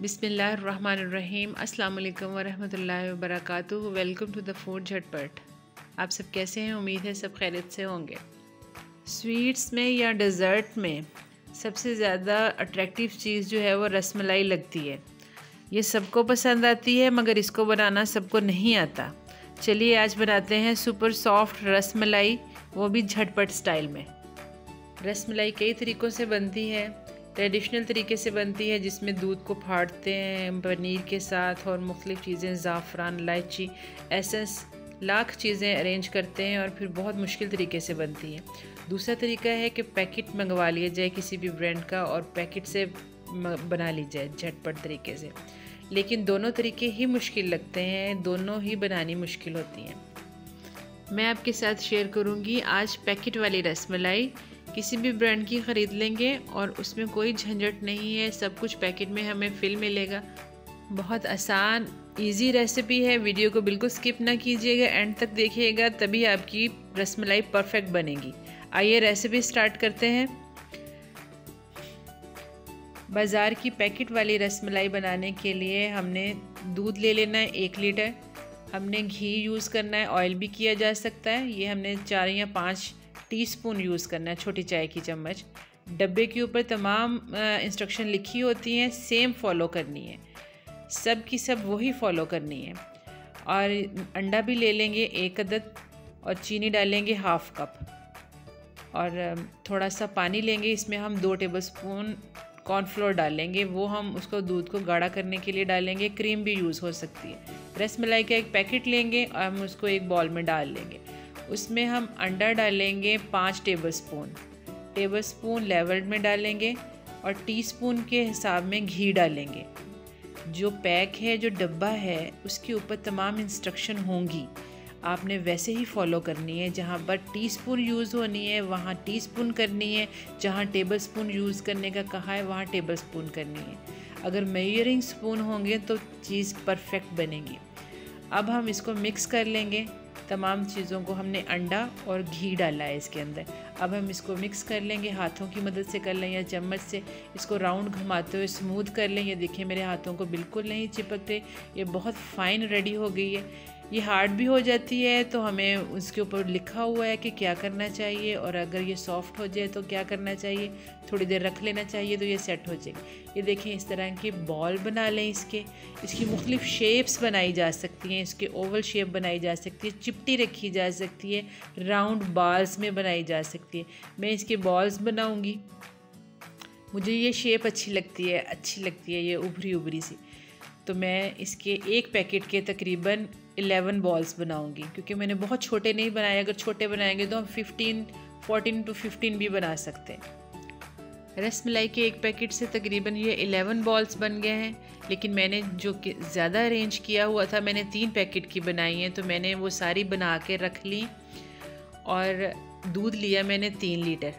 बिसमीम अल्लाम वरहमल वबरक वेलकम टू द फ़ूड झटपट। आप सब कैसे हैं? उम्मीद है सब खैरियत से होंगे। स्वीट्स में या डेज़र्ट में सबसे ज़्यादा अट्रैक्टिव चीज़ जो है वो रसमलाई लगती है। ये सबको पसंद आती है, मगर इसको बनाना सबको नहीं आता। चलिए आज बनाते हैं सुपर सॉफ्ट रसमलाई, वो भी झटपट स्टाइल में। रसमलाई कई तरीक़ों से बनती है। ट्रेडिशनल तरीके से बनती है, जिसमें दूध को फाड़ते हैं, पनीर के साथ और मुख्तलिफ़ चीज़ें, ज़ाफ़रान, इलायची, एसेंस, लाख चीज़ें अरेंज करते हैं और फिर बहुत मुश्किल तरीके से बनती है। दूसरा तरीका है कि पैकेट मंगवा लिया जाए किसी भी ब्रांड का और पैकेट से बना ली जाए झटपट तरीके से। लेकिन दोनों तरीके ही मुश्किल लगते हैं, दोनों ही बनानी मुश्किल होती हैं। मैं आपके साथ शेयर करूँगी आज पैकेट वाली रसमलाई। किसी भी ब्रांड की ख़रीद लेंगे और उसमें कोई झंझट नहीं है, सब कुछ पैकेट में हमें फिल मिलेगा। बहुत आसान इजी रेसिपी है। वीडियो को बिल्कुल स्किप ना कीजिएगा। एंड तक देखिएगा, तभी आपकी रसमलाई परफेक्ट बनेगी। आइए रेसिपी स्टार्ट करते हैं। बाज़ार की पैकेट वाली रसमलाई बनाने के लिए हमने दूध ले लेना है, एक लीटर। हमने घी यूज़ करना है ऑयल भी किया जा सकता है। ये हमने चार या पाँच टीस्पून यूज़ करना है, छोटी चाय की चम्मच। डब्बे के ऊपर तमाम इंस्ट्रक्शन लिखी होती हैं सेम फॉलो करनी है। सब की सब वही फॉलो करनी है। और अंडा भी ले लेंगे एक अदद और चीनी डालेंगे हाफ़ कप और थोड़ा सा पानी लेंगे, इसमें हम दो टेबल स्पून कॉर्नफ्लोर डालेंगे। वो हम उसको दूध को गाढ़ा करने के लिए डालेंगे। क्रीम भी यूज़ हो सकती है। रस मलाई का एक पैकेट लेंगे और हम उसको एक बॉल में डाल लेंगे। उसमें हम अंडा डालेंगे पाँच tablespoon tablespoon level में डालेंगे और टीस्पून के हिसाब में घी डालेंगे। जो पैक है, जो डब्बा है, उसके ऊपर तमाम इंस्ट्रक्शन होंगी। आपने वैसे ही फॉलो करनी है, जहाँ पर टीस्पून यूज़ होनी है, वहाँ टीस्पून करनी है, जहाँ टेबल स्पून यूज़ करने का कहा है, वहाँ टेबल स्पून करनी है। अगर मेयरिंग स्पून होंगे तो चीज़ परफेक्ट बनेगी। अब हम इसको मिक्स कर लेंगे। तमाम चीज़ों को हमने अंडा और घी डाला है इसके अंदर। अब हम इसको मिक्स कर लेंगे, हाथों की मदद से कर लें या चम्मच से। इसको राउंड घुमाते हुए स्मूथ कर लें। ये देखिए मेरे हाथों को बिल्कुल नहीं चिपकते। ये बहुत फ़ाइन रेडी हो गई है। ये हार्ड भी हो जाती है तो हमें उसके ऊपर लिखा हुआ है कि क्या करना चाहिए और अगर ये सॉफ्ट हो जाए तो क्या करना चाहिए? थोड़ी देर रख लेना चाहिए तो ये सेट हो जाए ये देखें इस तरह के बॉल बना लें इसके। इसकी मुख्तलिफ़ शेप्स बनाई जा सकती हैं, इसके ओवल शेप बनाई जा सकती है, चिपटी रखी जा सकती है राउंड बाल्स में बनाई जा सकती है। मैं इसके बॉल्स बनाऊँगी। मुझे ये शेप अच्छी लगती है, अच्छी लगती है, ये उभरी उभरी सी। तो मैं इसके एक पैकेट के तकरीबन एलेवन बॉल्स बनाऊँगी, क्योंकि मैंने बहुत छोटे नहीं बनाए, अगर छोटे बनाएँगे तो हम फिफ्टीन फोर्टीन टू फिफ्टीन भी बना सकते हैं। रस मलाई के एक पैकेट से तकरीबन ये एलेवन बॉल्स बन गए हैं, लेकिन मैंने जो कि ज़्यादा अरेंज किया हुआ था, मैंने तीन पैकेट की बनाई हैं तो मैंने वो सारी बना के रख ली और दूध लिया मैंने तीन लीटर,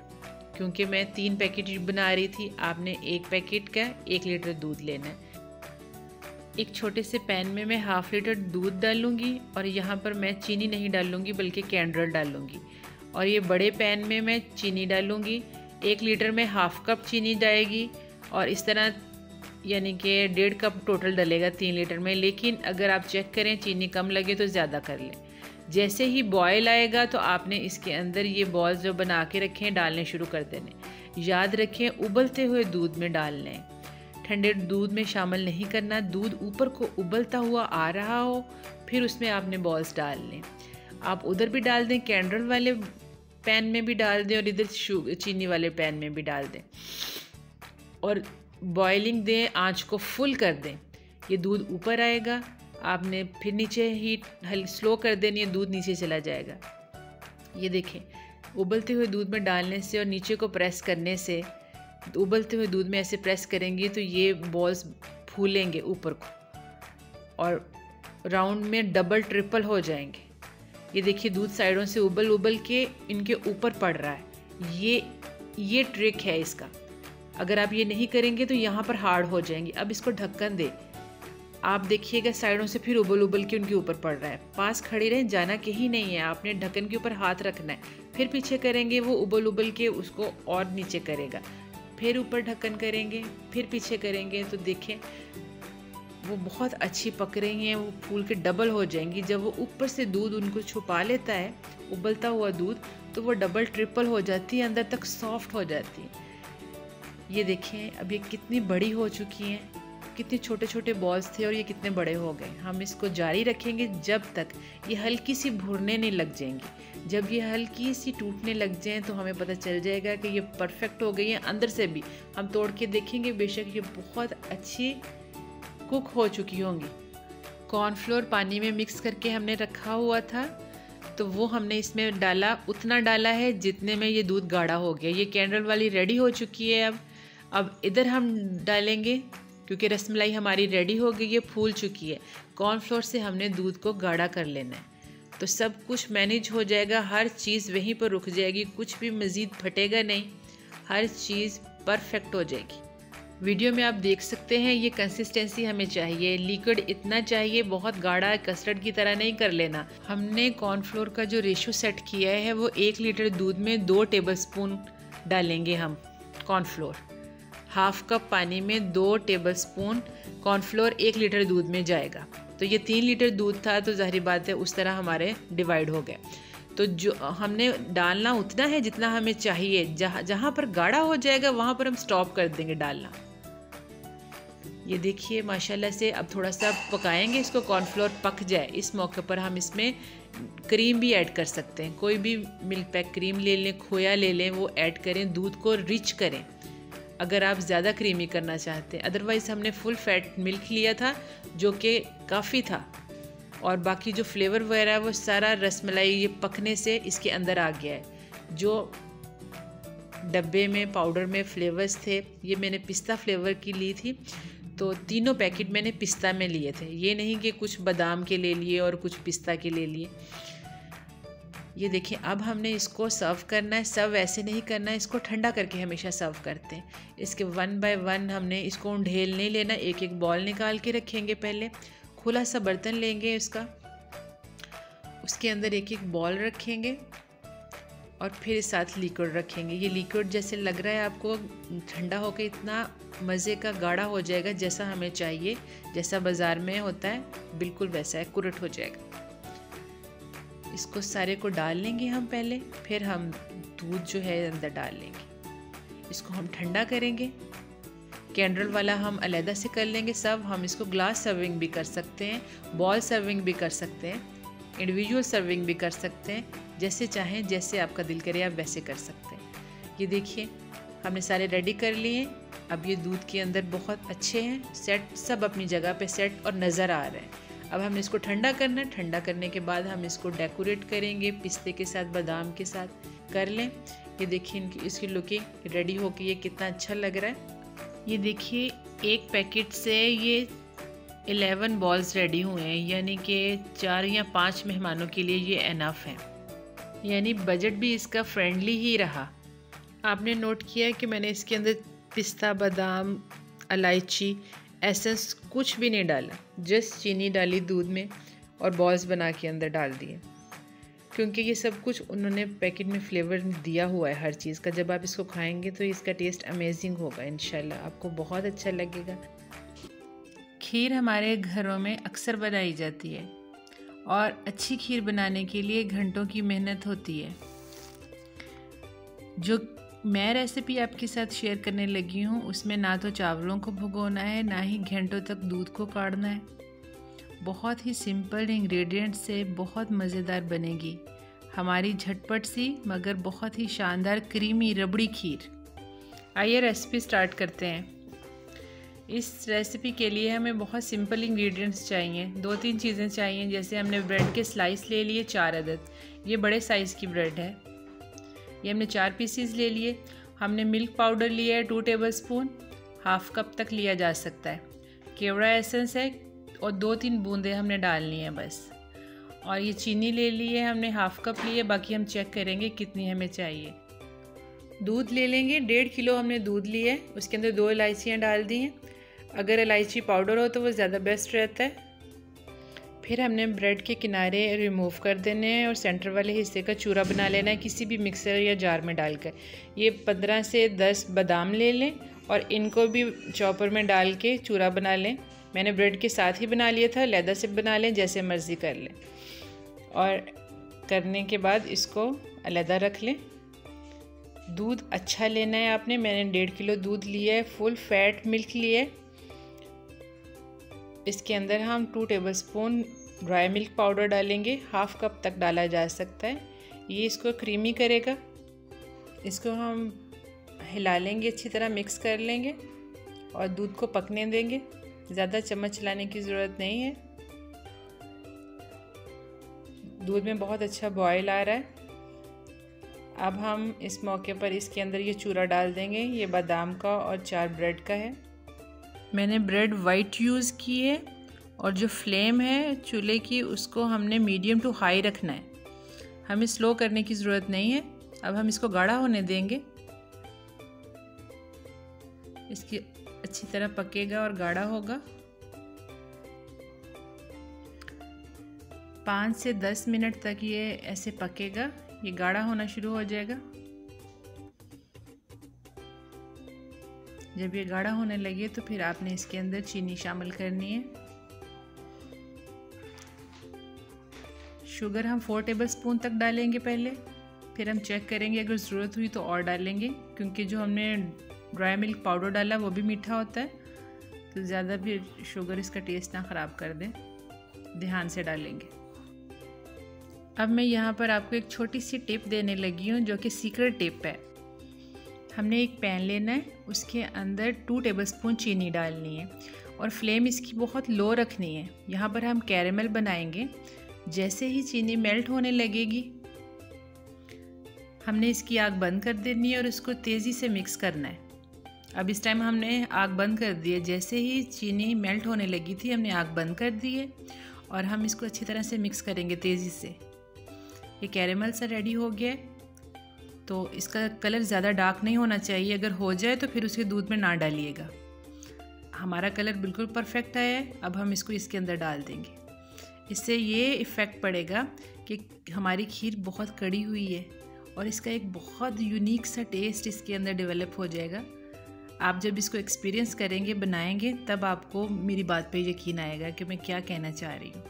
क्योंकि मैं तीन पैकेट बना रही थी, आपने एक पैकेट का एक लीटर दूध लेना है। एक छोटे से पैन में मैं हाफ़ लीटर दूध डालूँगी और यहाँ पर मैं चीनी नहीं डालूँगी बल्कि कैंडल डालूँगी और ये बड़े पैन में मैं चीनी डालूँगी एक लीटर में हाफ़ कप चीनी जाएगी और इस तरह, यानी कि डेढ़ कप टोटल डलेगा तीन लीटर में। लेकिन अगर आप चेक करें, चीनी कम लगे तो ज़्यादा कर लें। जैसे ही बॉयल आएगा तो आपने इसके अंदर ये बॉल्स जो बना के रखे हैं डालने शुरू कर देने। याद रखें, उबलते हुए दूध में डाल लें। ठंडे दूध में शामिल नहीं करना, दूध ऊपर को उबलता हुआ आ रहा हो, फिर उसमें आपने बॉल्स डाल लें। आप उधर भी डाल दें कैंडल वाले पैन में भी डाल दें और इधर चीनी वाले पैन में भी डाल दें। और बॉइलिंग दें, आँच को फुल कर दें। ये दूध ऊपर आएगा, आपने फिर नीचे हीट हल स्लो कर देनी है दूध नीचे चला जाएगा। ये देखें, उबलते हुए दूध में डालने से और नीचे को प्रेस करने से उबलते हुए दूध में ऐसे प्रेस करेंगे तो ये बॉल्स फूलेंगे ऊपर को। और राउंड में डबल ट्रिपल हो जाएँगे। ये देखिए दूध साइडों से उबल उबल के इनके ऊपर पड़ रहा है। ये ये ट्रिक है इसका। अगर आप ये नहीं करेंगे तो यहाँ पर हार्ड हो जाएँगे। अब इसको ढक्कन दे। आप देखिएगा साइडों से फिर उबल उबल के उनके ऊपर पड़ रहा है। पास खड़े रहें, जाना कहीं नहीं है। आपने ढक्कन के ऊपर हाथ रखना है। फिर पीछे करेंगे वो उबल उबल के उसको और नीचे करेगा। फिर ऊपर ढक्कन करेंगे, फिर पीछे करेंगे तो देखें, वो बहुत अच्छी पक रही हैं, वो फूल के डबल हो जाएँगी। जब वो ऊपर से दूध उनको छुपा लेता है, उबलता हुआ दूध तो वो डबल ट्रिपल हो जाती है, अंदर तक सॉफ्ट हो जाती है। ये देखें, अब ये कितनी बड़ी हो चुकी हैं। कितने छोटे छोटे बॉल्स थे और ये कितने बड़े हो गए। हम इसको जारी रखेंगे जब तक ये हल्की सी भुरने नहीं लग जाएँगी। जब ये हल्की सी टूटने लग जाएँ तो हमें पता चल जाएगा कि ये परफेक्ट हो गई है अंदर से भी। हम तोड़ के देखेंगे, बेशक ये बहुत अच्छी कुक हो चुकी होंगी। कॉर्नफ्लोर पानी में मिक्स करके हमने रखा हुआ था तो वो हमने इसमें डाला, उतना डाला है जितने में ये दूध गाढ़ा हो गया। ये कैंडल वाली रेडी हो चुकी है अब। अब इधर हम डालेंगे क्योंकि रसमलाई हमारी रेडी हो गई है, फूल चुकी है। कॉर्नफ्लोर से हमने दूध को गाढ़ा कर लेना है। तो सब कुछ मैनेज हो जाएगा, हर चीज़ वहीं पर रुक जाएगी, कुछ भी मज़ीद फटेगा नहीं, हर चीज़ परफेक्ट हो जाएगी। वीडियो में आप देख सकते हैं, ये कंसिस्टेंसी हमें चाहिए। लिक्विड इतना चाहिए, बहुत गाढ़ा कस्टर्ड की तरह नहीं कर लेना। हमने कॉर्नफ्लोर का जो रेशो सेट किया है, वो एक लीटर दूध में दो टेबल स्पून डालेंगे हम कॉर्नफ्लोर हाफ़ कप पानी में दो टेबल स्पून कॉर्नफ्लोर एक लीटर दूध में जाएगा। तो ये तीन लीटर दूध था तो ज़ाहरी बात है उस तरह हमारे डिवाइड हो गए। तो जो हमने डालना उतना है जितना हमें चाहिए। जहाँ जहाँ पर गाढ़ा हो जाएगा, वहाँ पर हम स्टॉप कर देंगे डालना। ये देखिए, माशाल्लाह से अब थोड़ा सा पकाएँगे, इसको कॉर्नफ्लोर पक जाए। इस मौके पर हम इसमें क्रीम भी ऐड कर सकते हैं। कोई भी मिल्क पैक क्रीम ले लें, खोया ले लें, वो ऐड करें, दूध को रिच करें। अगर आप ज़्यादा क्रीमी करना चाहते हैं। अदरवाइज़ हमने फुल फैट मिल्क लिया था, जो कि काफ़ी था। और बाकी जो फ्लेवर वगैरह है वो सारा रसमलाई ये पकने से इसके अंदर आ गया है। जो डब्बे में पाउडर में फ्लेवर्स थे, ये मैंने पिस्ता फ्लेवर की ली थी। तो तीनों पैकेट मैंने पिस्ता में लिए थे। ये नहीं कि कुछ बादाम के ले लिए और कुछ पिस्ता के ले लिए। ये देखिए, अब हमने इसको सर्व करना है सर्व ऐसे नहीं करना है, इसको ठंडा करके हमेशा सर्व करते हैं। इसके वन बाय वन हमने इसको ढेल नहीं लेना एक एक बॉल निकाल के रखेंगे पहले। खुला सा बर्तन लेंगे इसका। उसके अंदर एक एक बॉल रखेंगे और फिर साथ लिक्विड रखेंगे। ये लिक्विड जैसे लग रहा है आपको, ठंडा होकर इतना मज़े का, गाढ़ा हो जाएगा जैसा हमें चाहिए, जैसा बाज़ार में होता है, बिल्कुल वैसा है, कुरट हो जाएगा। इसको सारे को डाल लेंगे हम पहले, फिर हम दूध जो है अंदर डाल लेंगे। इसको हम ठंडा करेंगे। कैंडल वाला हम अलहदा से कर लेंगे सब हम इसको ग्लास सर्विंग भी कर सकते हैं, बॉल सर्विंग भी कर सकते हैं, इंडिविजुअल सर्विंग भी कर सकते हैं, जैसे चाहें, जैसे आपका दिल करे आप वैसे कर सकते हैं। ये देखिए, हमने सारे रेडी कर लिए। अब ये दूध के अंदर बहुत अच्छे हैं सेट सब अपनी जगह पे सेट और नज़र आ रहे हैं। अब हमने इसको ठंडा करना है। ठंडा करने के बाद हम इसको डेकोरेट करेंगे पिस्ते के साथ, बादाम के साथ। कर लें। ये देखिए इनकी, इसकी लुकिंग रेडी हो के ये कितना अच्छा लग रहा है। ये देखिए, एक पैकेट से ये एलेवन बॉल्स रेडी हुए हैं। यानी कि चार या पाँच मेहमानों के लिए ये एनफ है। यानी बजट भी इसका फ्रेंडली ही रहा। आपने नोट किया कि मैंने इसके अंदर पिस्ता, बादाम इलायची एसेंस कुछ भी नहीं डाला। जस्ट चीनी डाली दूध में और बॉल्स बना के अंदर डाल दिए। क्योंकि ये सब कुछ उन्होंने पैकेट में फ्लेवर दिया हुआ है हर चीज़ का। जब आप इसको खाएँगे तो इसका टेस्ट अमेजिंग होगा इन आपको बहुत अच्छा लगेगा। खीर हमारे घरों में अक्सर बनाई जाती है और अच्छी खीर बनाने के लिए घंटों की मेहनत होती है, जो मैं रेसिपी आपके साथ शेयर करने लगी हूँ। उसमें ना तो चावलों को भुगोना है, ना ही घंटों तक दूध को काटना है। बहुत ही सिंपल इंग्रेडिएंट से बहुत मज़ेदार बनेगी। हमारी झटपट सी, मगर बहुत ही शानदार क्रीमी रबड़ी खीर। आइए रेसिपी स्टार्ट करते हैं। इस रेसिपी के लिए हमें बहुत सिंपल इंग्रेडिएंट्स चाहिए। दो तीन चीज़ें चाहिए, जैसे हमने ब्रेड के स्लाइस ले लिए, चार अदद। ये बड़े साइज़ की ब्रेड है। ये हमने चार पीसीस ले लिए। हमने मिल्क पाउडर लिया है two table spoon half cup तक लिया जा सकता है। केवड़ा एसेंस है और दो तीन बूंदे हमने डालनी है बस। और ये चीनी ले ली है, हमने हाफ़ कप लिए बाकी हम चेक करेंगे कितनी हमें चाहिए। दूध ले लेंगे, डेढ़ किलो हमने दूध लिया है, उसके अंदर दो इलायचियाँ डाल दी हैं। अगर इलायची पाउडर हो तो वो ज़्यादा बेस्ट रहता है। फिर हमने ब्रेड के किनारे रिमूव कर देने हैं और सेंटर वाले हिस्से का चूरा बना लेना है, किसी भी मिक्सर या जार में डालकर। ये पंद्रह से दस बादाम ले लें और इनको भी चॉपर में डाल के चूरा बना लें। मैंने ब्रेड के साथ ही बना लिया था लैदा से बना लें, जैसे मर्ज़ी कर लें। और करने के बाद इसको अलहदा रख लें। दूध अच्छा लेना है आपने, मैंने डेढ़ किलो दूध लिया है फुल फैट मिल्क लिया है। इसके अंदर हम two table spoon dry milk powder डालेंगे हाफ़ कप तक डाला जा सकता है। ये इसको क्रीमी करेगा। इसको हम हिला लेंगे अच्छी तरह मिक्स कर लेंगे और दूध को पकने देंगे। ज़्यादा चम्मच चलाने की ज़रूरत नहीं है। दूध में बहुत अच्छा बॉयल आ रहा है। अब हम इस मौके पर इसके अंदर ये चूरा डाल देंगे। ये बादाम का और चार ब्रेड का है। मैंने ब्रेड वाइट यूज़ की है और जो फ्लेम है चूल्हे की, उसको हमने मीडियम टू हाई रखना है। हमें स्लो करने की ज़रूरत नहीं है। अब हम इसको गाढ़ा होने देंगे। इसकी अच्छी तरह पकेगा और गाढ़ा होगा। पाँच से दस मिनट तक ये ऐसे पकेगा। ये गाढ़ा होना शुरू हो जाएगा। जब ये गाढ़ा होने लगे तो फिर आपने इसके अंदर चीनी शामिल करनी है। शुगर हम फोर टेबल स्पून तक डालेंगे पहले। फिर हम चेक करेंगे, अगर ज़रूरत हुई तो और डालेंगे, क्योंकि जो हमने ड्राई मिल्क पाउडर डाला वो भी मीठा होता है। तो ज़्यादा भी शुगर इसका टेस्ट ना ख़राब कर दे। ध्यान से डालेंगे। अब मैं यहाँ पर आपको एक छोटी सी टिप देने लगी हूँ, जो कि सीक्रेट टिप है। हमने एक पैन लेना है, उसके अंदर टू टेबलस्पून चीनी डालनी है और फ्लेम इसकी बहुत लो रखनी है। यहाँ पर हम कैरेमल बनाएँगे। जैसे ही चीनी मेल्ट होने लगेगी, हमने इसकी आग बंद कर देनी है और इसको तेज़ी से मिक्स करना है। अब इस टाइम हमने आग बंद कर दी है। जैसे ही चीनी मेल्ट होने लगी थी, हमने आग बंद कर दी है और हम इसको अच्छी तरह से मिक्स करेंगे तेज़ी से। ये कैरेमल सा रेडी हो गया है। तो इसका कलर ज़्यादा डार्क नहीं होना चाहिए। अगर हो जाए तो फिर उसे दूध में ना डालिएगा। हमारा कलर बिल्कुल परफेक्ट आया है। अब हम इसको इसके अंदर डाल देंगे। इससे ये इफ़ेक्ट पड़ेगा कि हमारी खीर बहुत कड़ी हुई है और इसका एक बहुत यूनिक सा टेस्ट इसके अंदर डेवलप हो जाएगा। आप जब इसको एक्सपीरियंस करेंगे, बनाएँगे, तब आपको मेरी बात पे यकीन आएगा कि मैं क्या कहना चाह रही हूँ।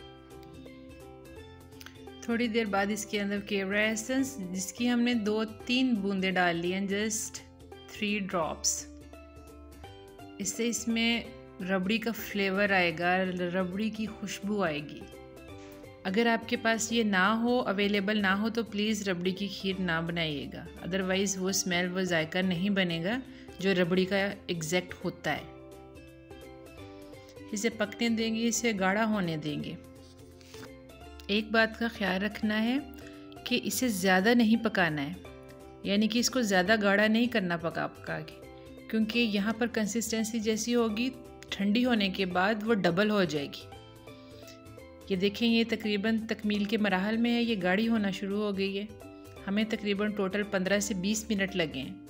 थोड़ी देर बाद इसके अंदर केवरा एसेंस जिसकी हमने दो तीन बूंदे डाल ली हैं जस्ट थ्री ड्रॉप्स इससे इसमें रबड़ी का फ्लेवर आएगा, रबड़ी की खुशबू आएगी। अगर आपके पास ये ना हो अवेलेबल ना हो तो प्लीज़ रबड़ी की खीर ना बनाइएगा। अदरवाइज़ वो स्मेल वो जायका नहीं बनेगा, जो रबड़ी का एग्जैक्ट होता है। इसे पकने देंगे, इसे गाढ़ा होने देंगे। एक बात का ख्याल रखना है कि इसे ज़्यादा नहीं पकाना है। यानी कि इसको ज़्यादा गाढ़ा नहीं करना पका पका के क्योंकि यहाँ पर कंसिस्टेंसी जैसी होगी, ठंडी होने के बाद वो डबल हो जाएगी। ये देखें, ये तकरीबन तकमील के मराहल में है, ये गाढ़ी होना शुरू हो गई है। हमें तकरीबन टोटल पंद्रह से बीस मिनट लगे हैं।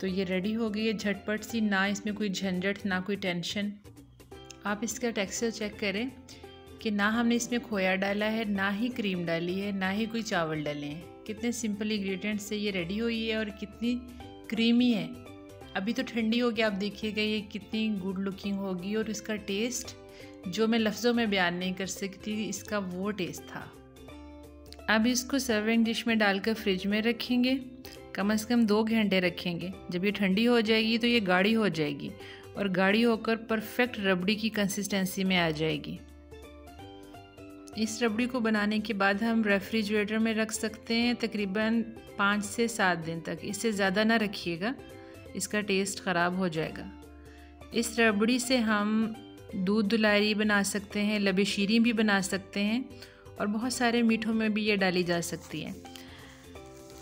तो ये रेडी हो गई है, झटपट सी, ना इसमें कोई झंझट, ना कोई टेंशन आप इसका टेक्सचर चेक करें कि ना हमने इसमें खोया डाला है, ना ही क्रीम डाली है, ना ही कोई चावल डाले हैं। कितने सिंपल इंग्रेडिएंट्स से ये रेडी हुई है और कितनी क्रीमी है। अभी तो ठंडी हो गई आप देखिएगा ये कितनी गुड लुकिंग होगी और इसका टेस्ट जो मैं लफ्ज़ों में बयान नहीं कर सकती, इसका वो टेस्ट था। अब इसको सर्विंग डिश में डालकर फ्रिज में रखेंगे। कम से कम दो घंटे रखेंगे। जब ये ठंडी हो जाएगी तो ये गाढ़ी हो जाएगी। और गाढ़ी होकर परफेक्ट रबड़ी की कंसिस्टेंसी में आ जाएगी। इस रबड़ी को बनाने के बाद हम रेफ्रिजरेटर में रख सकते हैं तकरीबन पाँच से सात दिन तक। इससे ज़्यादा ना रखिएगा, इसका टेस्ट ख़राब हो जाएगा। इस रबड़ी से हम दूध दुलारी बना सकते हैं लबे शीरी भी बना सकते हैं और बहुत सारे मीठों में भी ये डाली जा सकती है।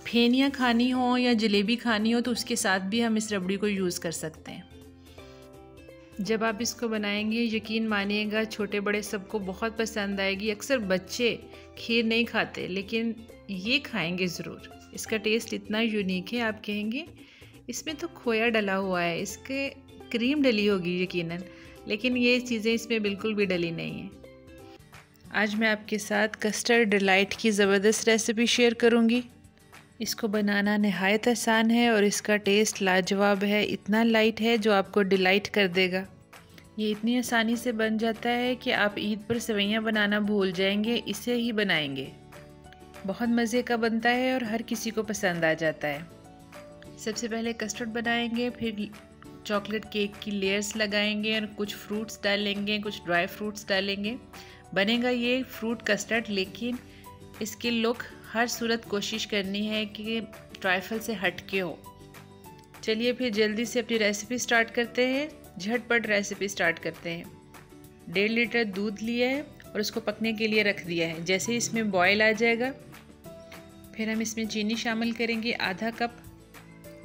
फेनियाँ खानी हो या जलेबी खानी हो तो उसके साथ भी हम इस रबड़ी को यूज़ कर सकते हैं। जब आप इसको बनाएँगे, यकीन मानिएगा छोटे बड़े सबको बहुत पसंद आएगी। अक्सर बच्चे खीर नहीं खाते, लेकिन ये खाएँगे ज़रूर। इसका टेस्ट इतना यूनिक है, आप कहेंगे, इसमें तो खोया डला हुआ है, इसके क्रीम डली होगी यकीनन। लेकिन ये चीज़ें इसमें बिल्कुल भी डली नहीं है। आज मैं आपके साथ कस्टर्ड डिलाइट की ज़बरदस्त रेसिपी शेयर करूँगी। इसको बनाना नहायत आसान है और इसका टेस्ट लाजवाब है। इतना लाइट है जो आपको डिलाइट कर देगा। ये इतनी आसानी से बन जाता है कि आप ईद पर सेवैयाँ बनाना भूल जाएँगे, इसे ही बनाएँगे। बहुत मज़े का बनता है और हर किसी को पसंद आ जाता है। सबसे पहले कस्टर्ड बनाएँगे, फिर चॉकलेट केक की लेयर्स लगाएँगे और कुछ फ्रूट्स डालेंगे, कुछ ड्राई फ्रूट्स डालेंगे। बनेगा ये फ्रूट कस्टर्ड लेकिन इसकी लुक हर सूरत कोशिश करनी है कि ट्राइफल से हट के हो। चलिए फिर जल्दी से अपनी रेसिपी स्टार्ट करते हैं। झटपट रेसिपी स्टार्ट करते हैं। डेढ़ लीटर दूध लिया है और उसको पकने के लिए रख दिया है। जैसे ही इसमें बॉयल आ जाएगा, फिर हम इसमें चीनी शामिल करेंगे आधा कप।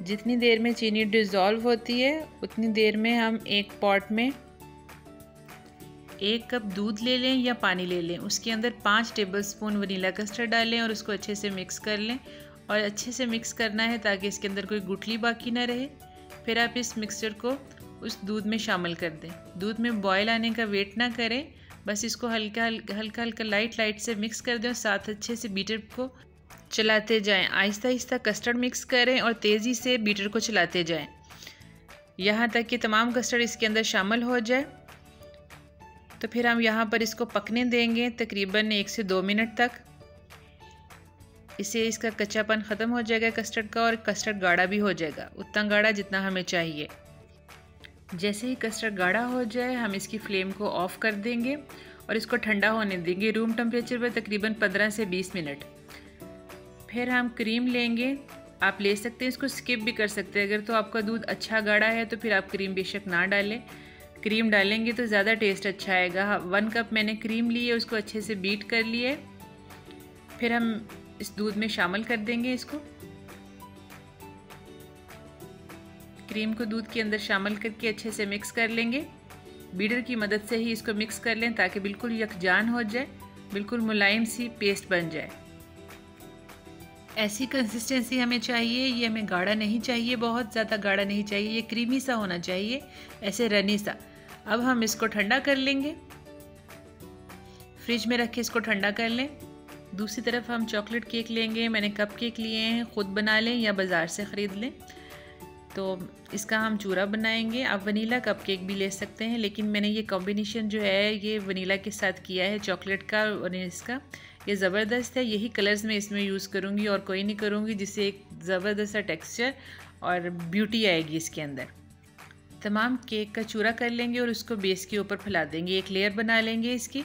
जितनी देर में चीनी डिज़ोल्व होती है, उतनी देर में हम एक पॉट में एक कप दूध ले लें या पानी ले लें। उसके अंदर पाँच टेबल स्पून वनीला कस्टर्ड डालें और उसको अच्छे से मिक्स कर लें। और अच्छे से मिक्स करना है ताकि इसके अंदर कोई गुटली बाकी ना रहे। फिर आप इस मिक्सचर को उस दूध में शामिल कर दें। दूध में बॉयल आने का वेट ना करें। बस इसको हल्का हल्का हल्का लाइट लाइट से मिक्स कर दें और साथ अच्छे से बीटर को चलाते जाएँ। आहिस्ता आहिस्ता कस्टर्ड मिक्स करें और तेज़ी से बीटर को चलाते जाएँ। यहाँ तक कि तमाम कस्टर्ड इसके अंदर शामिल हो जाए। तो फिर हम यहाँ पर इसको पकने देंगे तकरीबन एक से दो मिनट तक। इससे इसका कच्चापन ख़त्म हो जाएगा कस्टर्ड का और कस्टर्ड गाढ़ा भी हो जाएगा। उतना गाढ़ा जितना हमें चाहिए। जैसे ही कस्टर्ड गाढ़ा हो जाए, हम इसकी फ्लेम को ऑफ़ कर देंगे और इसको ठंडा होने देंगे रूम टेम्परेचर पर तकरीबन 15 से 20 मिनट। फिर हम क्रीम लेंगे। आप ले सकते हैं, इसको स्किप भी कर सकते हैं। अगर तो आपका दूध अच्छा गाढ़ा है तो फिर आप क्रीम बेशक ना डालें। क्रीम डालेंगे तो ज़्यादा टेस्ट अच्छा आएगा। वन कप मैंने क्रीम ली है, उसको अच्छे से बीट कर लिए। फिर हम इस दूध में शामिल कर देंगे इसको। क्रीम को दूध के अंदर शामिल करके अच्छे से मिक्स कर लेंगे। बीडर की मदद से ही इसको मिक्स कर लें ताकि बिल्कुल यकजान हो जाए, बिल्कुल मुलायम सी पेस्ट बन जाए। ऐसी कंसिस्टेंसी हमें चाहिए, ये हमें गाढ़ा नहीं चाहिए, बहुत ज़्यादा गाढ़ा नहीं चाहिए, ये क्रीमी सा होना चाहिए, ऐसे रनी सा। अब हम इसको ठंडा कर लेंगे। फ्रिज में रख इसको ठंडा कर लें। दूसरी तरफ़ हम चॉकलेट केक लेंगे, मैंने कप केक लिए हैं, ख़ुद बना लें या बाज़ार से ख़रीद लें। तो इसका हम चूरा बनाएँगे। आप वनीला कप केक भी ले सकते हैं, लेकिन मैंने ये कॉम्बिनेशन जो है, ये वनीला के साथ किया है चॉकलेट का और इसका। ये ज़बरदस्त है। यही कलर्स मैं इसमें यूज़ करूँगी और कोई नहीं करूँगी, जिससे एक ज़बरदस्त सा टेक्सचर और ब्यूटी आएगी इसके अंदर। तमाम केक का चूरा कर लेंगे और उसको बेस के ऊपर फैला देंगे। एक लेयर बना लेंगे इसकी।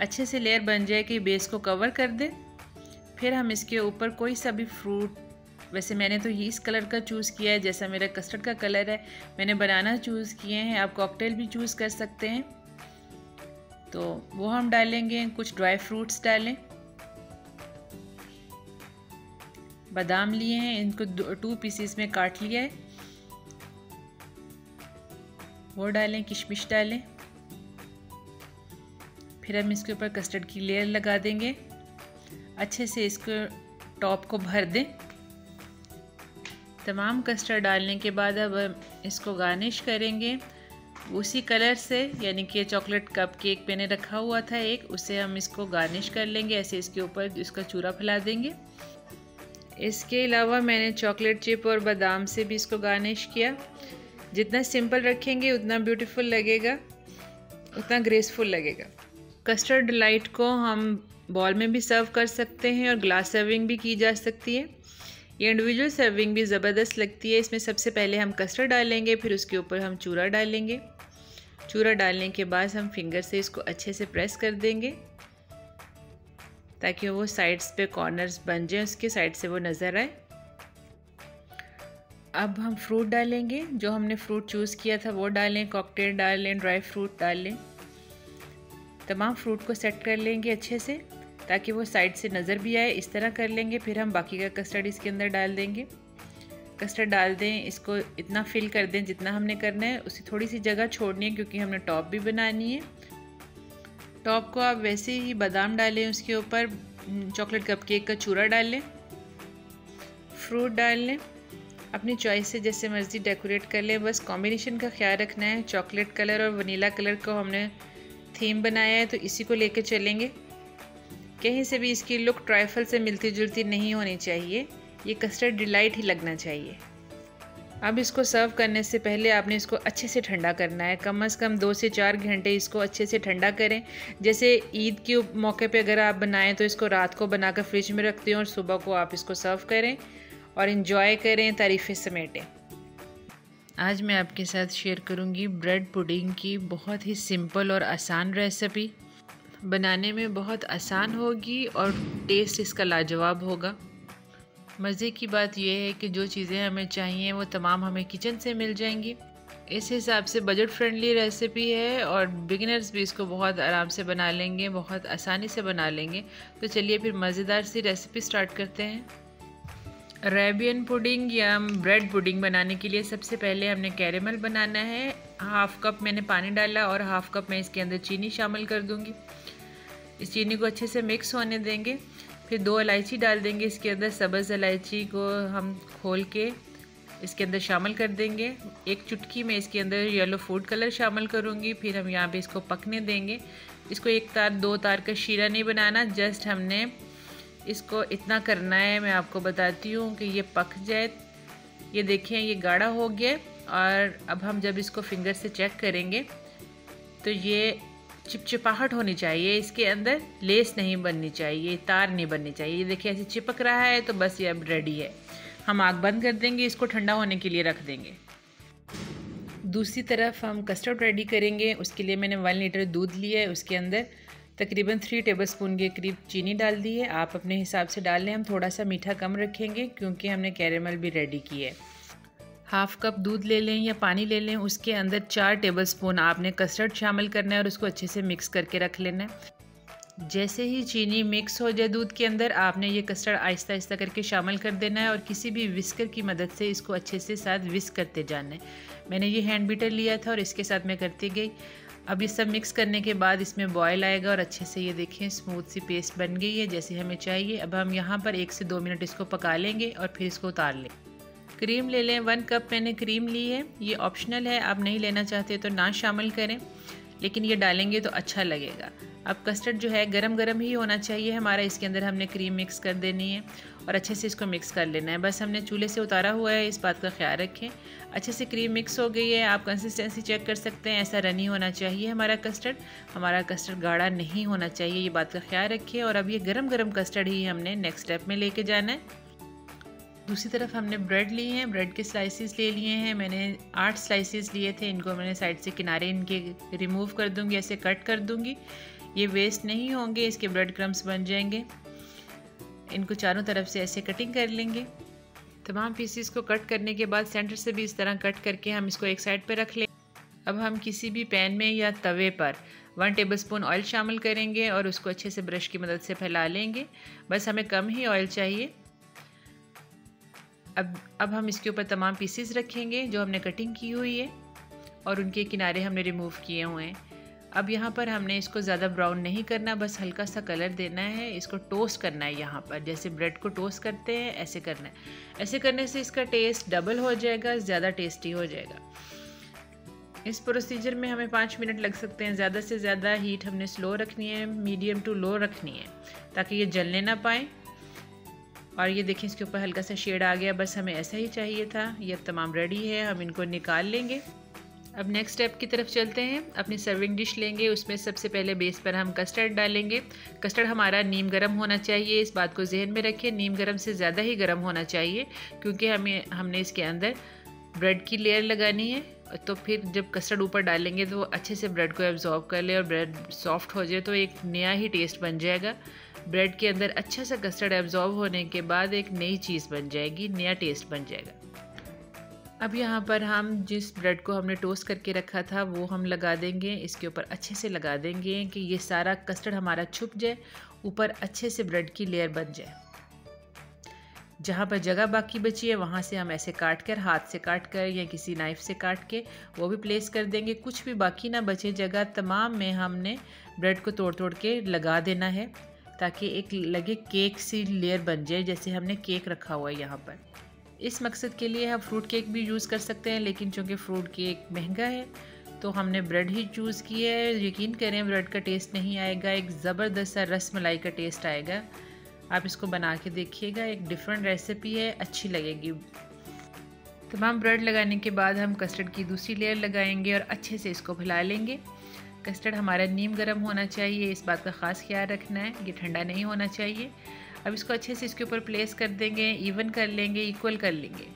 अच्छे से लेयर बन जाए कि बेस को कवर कर दे। फिर हम इसके ऊपर कोई सा भी फ्रूट वैसे मैंने तो इस कलर का चूज़ किया है, जैसा मेरा कस्टर्ड का कलर है, मैंने बनाना चूज़ किए हैं। आप कॉकटेल भी चूज़ कर सकते हैं। तो वो हम डालेंगे, कुछ ड्राई फ्रूट्स डालें। बादाम लिए हैं, इनको टू पीसीस में काट लिया है। वो डालें, किशमिश डालें। फिर हम इसके ऊपर कस्टर्ड की लेयर लगा देंगे। अच्छे से इसको टॉप को भर दें। तमाम कस्टर्ड डालने के बाद अब इसको गार्निश करेंगे। उसी कलर से, यानी कि चॉकलेट कप केक मैंने रखा हुआ था एक, उसे हम इसको गार्निश कर लेंगे, ऐसे इसके ऊपर इसका चूरा फैला देंगे। इसके अलावा मैंने चॉकलेट चिप और बादाम से भी इसको गार्निश किया। जितना सिंपल रखेंगे, उतना ब्यूटीफुल लगेगा, उतना ग्रेसफुल लगेगा। कस्टर्ड लाइट को हम बॉल में भी सर्व कर सकते हैं और ग्लास सर्विंग भी की जा सकती है। ये इंडिविजुअल सर्विंग भी ज़बरदस्त लगती है। इसमें सबसे पहले हम कस्टर्ड डालेंगे, फिर उसके ऊपर हम चूरा डालेंगे। चूरा डालने के बाद हम फिंगर से इसको अच्छे से प्रेस कर देंगे, ताकि वो साइड्स पे कॉर्नर्स बन जाए, उसके साइड से वो नज़र आए। अब हम फ्रूट डालेंगे, जो हमने फ्रूट चूज़ किया था, वो डालें कॉकटेल डालें ड्राई फ्रूट डालें। तमाम फ्रूट को सेट कर लेंगे अच्छे से, ताकि वो साइड से नज़र भी आए, इस तरह कर लेंगे, फिर हम बाकी का कस्टर्ड इसके अंदर डाल देंगे। कस्टर्ड डाल दें, इसको इतना फिल कर दें जितना हमने करना है। उसी थोड़ी सी जगह छोड़नी है क्योंकि हमने टॉप भी बनानी है। टॉप को आप वैसे ही बादाम डालें उसके ऊपर चॉकलेट कप केक का चूरा डाल लें, फ्रूट डाल लें, अपनी चॉइस से जैसे मर्ज़ी डेकोरेट कर लें। बस कॉम्बिनेशन का ख्याल रखना है चॉकलेट कलर और वनीला कलर को हमने थीम बनाया है तो इसी को लेके चलेंगे। कहीं से भी इसकी लुक ट्राइफल से मिलती जुलती नहीं होनी चाहिए। ये कस्टर्ड डिलाइट ही लगना चाहिए। अब इसको सर्व करने से पहले आपने इसको अच्छे से ठंडा करना है। कम अज़ कम दो से चार घंटे इसको अच्छे से ठंडा करें। जैसे ईद के मौके पे अगर आप बनाएँ तो इसको रात को बनाकर फ्रिज में रखते हैं और सुबह को आप इसको सर्व करें और इन्जॉय करें, तारीफ़ें समेटें। आज मैं आपके साथ शेयर करूँगी ब्रेड पुडिंग की बहुत ही सिंपल और आसान रेसिपी बनाने में बहुत आसान होगी और टेस्ट इसका लाजवाब होगा। मज़े की बात यह है कि जो चीज़ें हमें चाहिए, वो तमाम हमें किचन से मिल जाएँगी। इस हिसाब से बजट फ्रेंडली रेसिपी है और बिगिनर्स भी इसको बहुत आराम से बना लेंगे, बहुत आसानी से बना लेंगे। तो चलिए फिर मज़ेदार सी रेसिपी स्टार्ट करते हैं। रेबियन पुडिंग या ब्रेड पुडिंग बनाने के लिए सबसे पहले हमने कैरेमल बनाना है। हाफ़ कप मैंने पानी डाला और हाफ़ कप मैं इसके अंदर चीनी शामिल कर दूँगी। इस चीनी को अच्छे से मिक्स होने देंगे। फिर दो इलायची डाल देंगे, इसके अंदर सब्ज़ इलायची को हम खोल के इसके अंदर शामिल कर देंगे। एक चुटकी में इसके अंदर येलो फ़ूड कलर शामिल करूँगी, फिर हम यहाँ पे इसको पकने देंगे। इसको एक तार, दो तार का शीरा नहीं बनाना जस्ट हमने इसको इतना करना है। मैं आपको बताती हूँ कि ये पक जाए। ये देखें ये गाढ़ा हो गया और अब हम जब इसको फिंगर से चेक करेंगे तो ये चिपचिपाहट होनी चाहिए, इसके अंदर लेस नहीं बननी चाहिए, तार नहीं बननी चाहिए। देखिए, ऐसे चिपक रहा है तो बस ये अब रेडी है। हम आग बंद कर देंगे, इसको ठंडा होने के लिए रख देंगे। दूसरी तरफ़ हम कस्टर्ड रेडी करेंगे, उसके लिए मैंने वन लीटर दूध लिया है, उसके अंदर तकरीबन थ्री टेबल स्पून के करीब चीनी डाल दी है। आप अपने हिसाब से डाल लें, हम थोड़ा सा मीठा कम रखेंगे, क्योंकि हमने कैरेमल भी रेडी की है। हाफ़ कप दूध ले लें या पानी ले लें, उसके अंदर चार टेबल स्पून आपने कस्टर्ड शामिल करना है और उसको अच्छे से मिक्स करके रख लेना है। जैसे ही चीनी मिक्स हो जाए दूध के अंदर, आपने ये कस्टर्ड आहिस्ता आहिस्ता करके शामिल कर देना है और किसी भी विस्कर की मदद से इसको अच्छे से साथ विस्क करते जाना है। मैंने ये हैंड बीटर लिया था और इसके साथ मैं करती गई। अब ये सब मिक्स करने के बाद इसमें बॉयल आएगा और अच्छे से ये देखें स्मूथ सी पेस्ट बन गई है जैसे हमें चाहिए। अब हम यहाँ पर एक से दो मिनट इसको पका लेंगे और फिर इसको उतार लें। क्रीम ले लें। वन कप मैंने क्रीम ली है। ये ऑप्शनल है, आप नहीं लेना चाहते तो ना शामिल करें, लेकिन ये डालेंगे तो अच्छा लगेगा। अब कस्टर्ड जो है गरम गरम ही होना चाहिए। हमारा इसके अंदर हमने क्रीम मिक्स कर देनी है और अच्छे से इसको मिक्स कर लेना है। बस हमने चूल्हे से उतारा हुआ है, इस बात का ख्याल रखें। अच्छे से क्रीम मिक्स हो गई है। आप कंसिस्टेंसी चेक कर सकते हैं, ऐसा रनी होना चाहिए हमारा कस्टर्ड। हमारा कस्टर्ड गाढ़ा नहीं होना चाहिए, ये बात का ख्याल रखिए और अब ये गरम गरम कस्टर्ड ही हमने नेक्स्ट स्टेप में लेके जाना है। दूसरी तरफ़ हमने ब्रेड लिए हैं, ब्रेड के स्लाइसिस ले लिए हैं। मैंने आठ स्लाइसिस लिए थे, इनको मैंने साइड से किनारे इनके रिमूव कर दूँगी, ऐसे कट कर दूँगी। ये वेस्ट नहीं होंगे, इसके ब्रेड क्रम्स बन जाएँगे। इनको चारों तरफ़ से ऐसे कटिंग कर लेंगे। तमाम पीसीस को कट करने के बाद सेंटर से भी इस तरह कट करके हम इसको एक साइड पर रख लें। अब हम किसी भी पैन में या तवे पर वन टेबल स्पून ऑयल शामिल करेंगे और उसको अच्छे से ब्रश की मदद से फैला लेंगे। बस हमें कम ही ऑयल चाहिए। अब अब हम इसके ऊपर तमाम पीसेस रखेंगे जो हमने कटिंग की हुई है और उनके किनारे हमने रिमूव किए हुए हैं। अब यहाँ पर हमने इसको ज़्यादा ब्राउन नहीं करना, बस हल्का सा कलर देना है। इसको टोस्ट करना है यहाँ पर, जैसे ब्रेड को टोस्ट करते हैं, ऐसे करना है। ऐसे करने से इसका टेस्ट डबल हो जाएगा, ज़्यादा टेस्टी हो जाएगा। इस प्रोसीजर में हमें पाँच मिनट लग सकते हैं। ज़्यादा से ज़्यादा हीट हमने स्लो रखनी है मीडियम टू लो रखनी है, ताकि ये जलने ना पाए। और ये देखें, इसके ऊपर हल्का सा शेड आ गया। बस हमें ऐसा ही चाहिए था। ये अब तमाम रेडी है। हम इनको निकाल लेंगे। अब नेक्स्ट स्टेप की तरफ़ चलते हैं। अपनी सर्विंग डिश लेंगे। उसमें सबसे पहले बेस पर हम कस्टर्ड डालेंगे। कस्टर्ड हमारा नीम गर्म होना चाहिए। इस बात को जहन में रखें नीम गर्म से ज़्यादा ही गर्म होना चाहिए, क्योंकि हमें, हमने इसके अंदर ब्रेड की लेयर लगानी है। तो फिर जब कस्टर्ड ऊपर डालेंगे तो वो अच्छे से ब्रेड को एब्जॉर्ब कर ले और ब्रेड सॉफ्ट हो जाए तो एक नया ही टेस्ट बन जाएगा। ब्रेड के अंदर अच्छा सा कस्टर्ड एब्जॉर्ब होने के बाद एक नई चीज़ बन जाएगी, नया टेस्ट बन जाएगा। अब यहाँ पर हम जिस ब्रेड को हमने टोस्ट करके रखा था, वो हम लगा देंगे। इसके ऊपर अच्छे से लगा देंगे कि ये सारा कस्टर्ड हमारा छुप जाए, ऊपर अच्छे से ब्रेड की लेयर बन जाए। जहाँ पर जगह बाकी बची है, वहाँ से हम ऐसे काट कर, हाथ से काट कर या किसी नाइफ़ से काट के, वो भी प्लेस कर देंगे। कुछ भी बाकी ना बचे जगह, तमाम में हमने ब्रेड को तोड़ तोड़ के लगा देना है। ताकि एक लगे केक सी लेयर बन जाए, जैसे हमने केक रखा हुआ है यहाँ पर। इस मकसद के लिए हम फ्रूट केक भी यूज़ कर सकते हैं, लेकिन चूँकि फ्रूट केक महँगा है तो हमने ब्रेड ही चूज़ किया है। यकीन करें, ब्रेड का टेस्ट नहीं आएगा, एक ज़बरदस्त सा रस मलाई का टेस्ट आएगा। आप इसको बना के देखिएगा, एक डिफरेंट रेसिपी है, अच्छी लगेगी। तमाम ब्रेड लगाने के बाद हम कस्टर्ड की दूसरी लेयर लगाएँगे और अच्छे से इसको फैला लेंगे। कस्टर्ड हमारा नीम गर्म होना चाहिए, इस बात का ख़ास ख्याल रखना है, ये ठंडा नहीं होना चाहिए। अब इसको अच्छे से इसके ऊपर प्लेस कर देंगे इवन कर लेंगे इक्वल कर लेंगे।